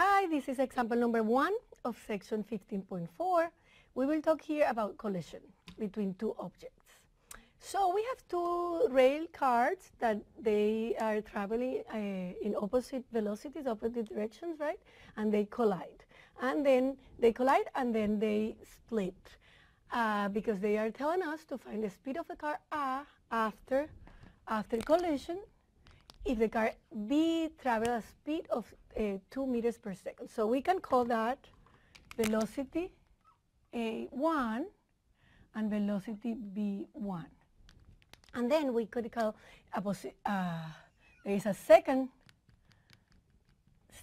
Hi, this is example number one of section 15.4. We will talk here about collision between two objects. So we have two rail cars that they are traveling uh, in opposite velocities, opposite directions, right? And they collide. And then they collide and then they split uh, because they are telling us to find the speed of the car A after, after collision if the car B travels a speed of uh, 2 meters per second. So we can call that velocity A1 and velocity B1. And then we could call, a uh, there is a second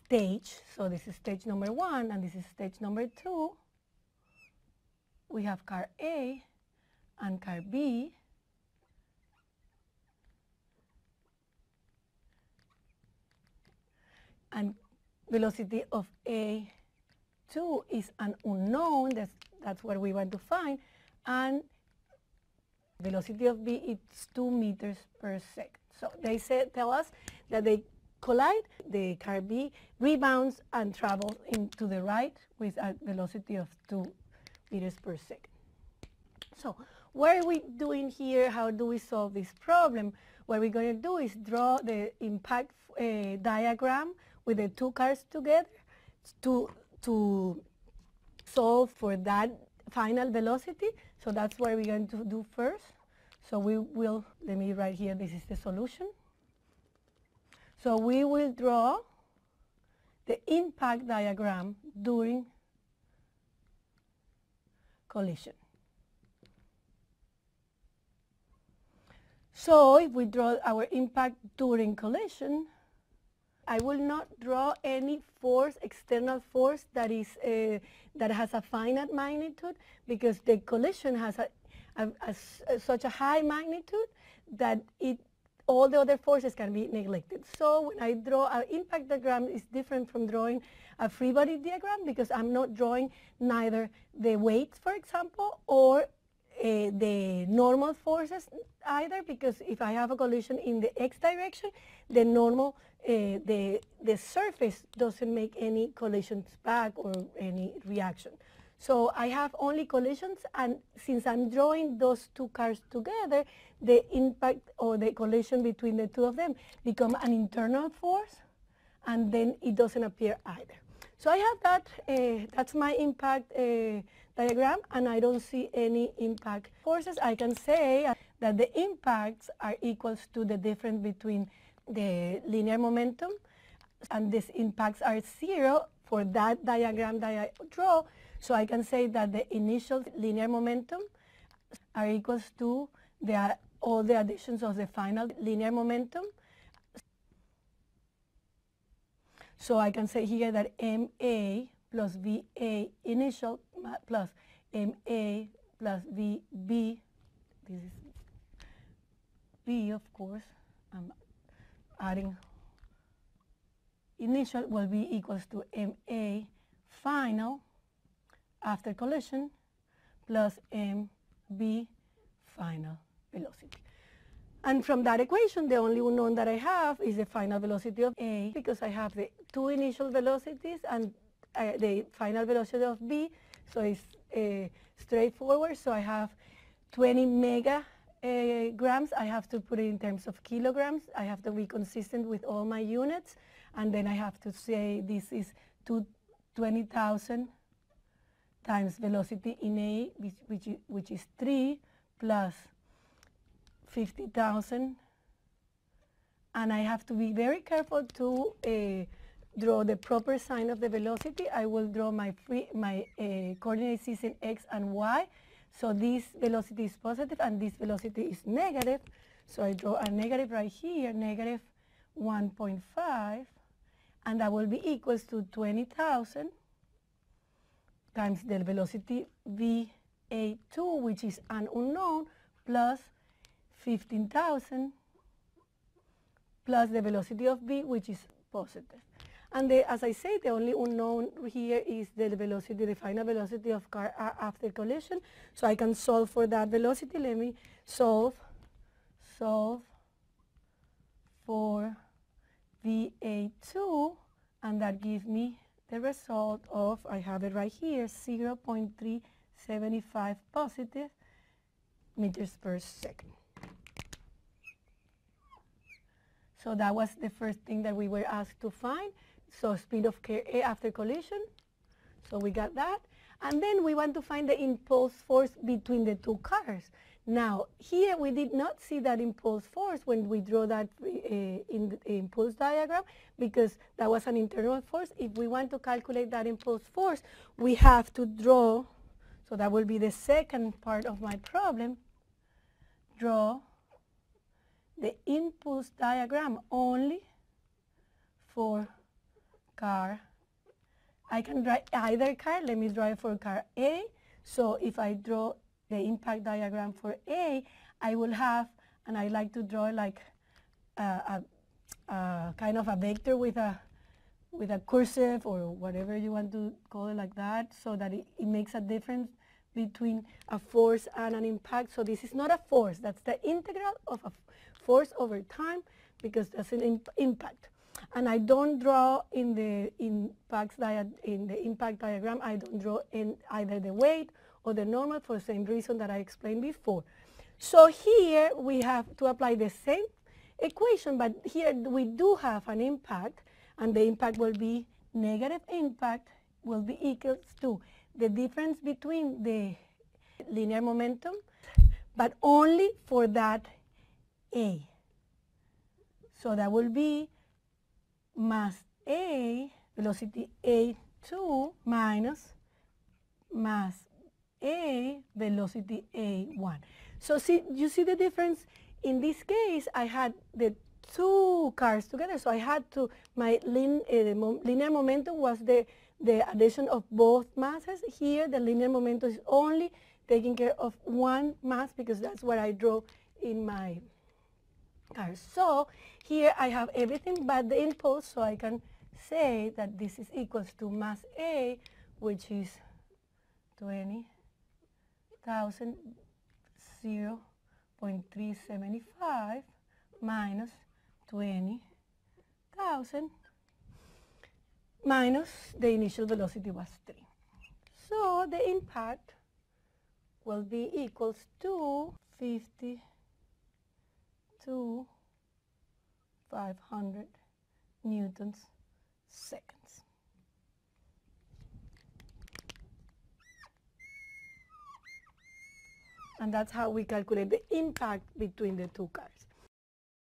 stage. So this is stage number one and this is stage number two. We have car A and car B. And velocity of A2 is an unknown, that's, that's what we want to find. And velocity of B is 2 meters per second. So they say, tell us that they collide, the car B rebounds and travels into the right with a velocity of 2 meters per second. So what are we doing here? How do we solve this problem? What we're going to do is draw the impact uh, diagram with the two cars together to, to solve for that final velocity. So that's what we're going to do first. So we will, let me write here, this is the solution. So we will draw the impact diagram during collision. So if we draw our impact during collision, I will not draw any force, external force that is uh, that has a finite magnitude because the collision has a, a, a, such a high magnitude that it all the other forces can be neglected. So when I draw an impact diagram, it's different from drawing a free body diagram because I'm not drawing neither the weights, for example, or uh, the normal forces either because if I have a collision in the x direction, the normal uh, the, the surface doesn't make any collisions back or any reaction. So I have only collisions and since I'm drawing those two cars together, the impact or the collision between the two of them become an internal force and then it doesn't appear either. So I have that, uh, that's my impact uh, diagram and I don't see any impact forces. I can say that the impacts are equals to the difference between the linear momentum and these impacts are zero for that diagram that I draw. So I can say that the initial linear momentum are equals to the, all the additions of the final linear momentum. So I can say here that MA plus VA initial plus MA plus VB, this is B of course, um, adding initial will be equals to MA final after collision plus MB final velocity. And from that equation, the only unknown that I have is the final velocity of A because I have the two initial velocities and uh, the final velocity of B. So it's uh, straightforward. So I have 20 mega uh, grams, I have to put it in terms of kilograms. I have to be consistent with all my units. And then I have to say this is 20,000 times velocity in A, which, which, is, which is 3 plus 50,000. And I have to be very careful to uh, draw the proper sign of the velocity. I will draw my, free, my uh, coordinate system x and y so this velocity is positive and this velocity is negative. So I draw a negative right here, negative 1.5, and that will be equals to 20,000 times the velocity VA2, which is an unknown, plus 15,000 plus the velocity of B, which is positive. And the, as I say, the only unknown here is the velocity, the final velocity of car uh, after collision. So I can solve for that velocity. Let me solve, solve for VA2, and that gives me the result of, I have it right here, 0.375 positive meters per second. So that was the first thing that we were asked to find. So speed of care A after collision. So we got that. And then we want to find the impulse force between the two cars. Now, here we did not see that impulse force when we draw that uh, in impulse diagram because that was an internal force. If we want to calculate that impulse force, we have to draw, so that will be the second part of my problem, draw the impulse diagram only for car. I can draw either car. Let me draw for car A. So if I draw the impact diagram for A, I will have, and I like to draw like a, a, a kind of a vector with a with a cursive or whatever you want to call it like that so that it, it makes a difference between a force and an impact. So this is not a force, that's the integral of a force over time because that's an imp impact. And I don't draw in the impact, in the impact diagram, I don't draw in either the weight or the normal for the same reason that I explained before. So here we have to apply the same equation, but here we do have an impact, and the impact will be negative impact will be equals to the difference between the linear momentum, but only for that A. So that will be mass A, velocity A2 minus mass A, velocity A1. So see, you see the difference? In this case, I had the two cars together, so I had to, my lin, uh, mo linear momentum was the, the addition of both masses. Here, the linear momentum is only taking care of one mass because that's what I draw in my So here I have everything but the impulse, so I can say that this is equals to mass A, which is 20,000 0.375 minus 20,000 minus the initial velocity was 3. So the impact will be equals to 50 to 500 newtons seconds. And that's how we calculate the impact between the two cars.